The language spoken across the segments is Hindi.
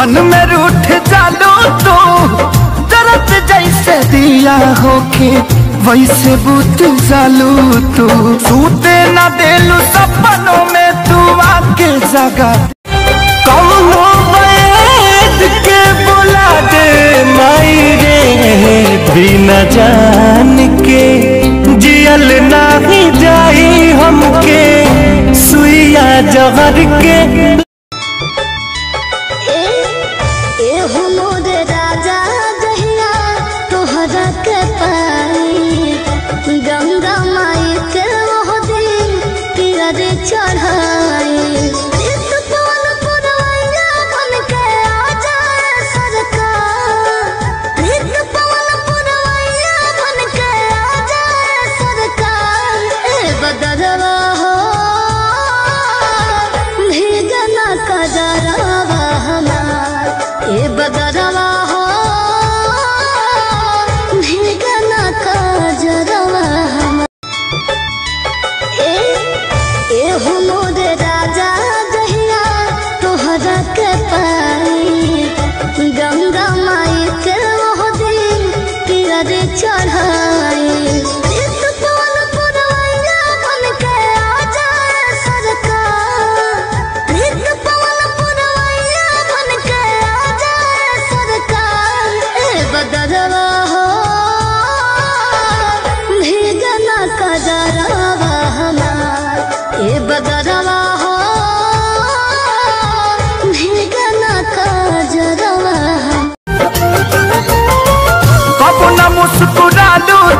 रूठ जालू तू, दर्द जैसे दिया होके, वैसे बुत जालू तू। सूते न देलू सपनों में तू आके जगा। कौनो के बुला दे माई रे, बिना जान के। जियल नाही जाई हमके, सुइया जहर के। पियर चढ़ाई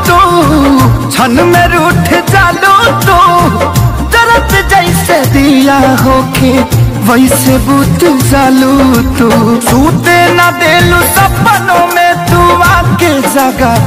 तू क्षण में रूठ जालू तू। दर्द जैसे दिया होके, वैसे बुत जालू तू। सूते न देलू सपनों में तू आके जगा।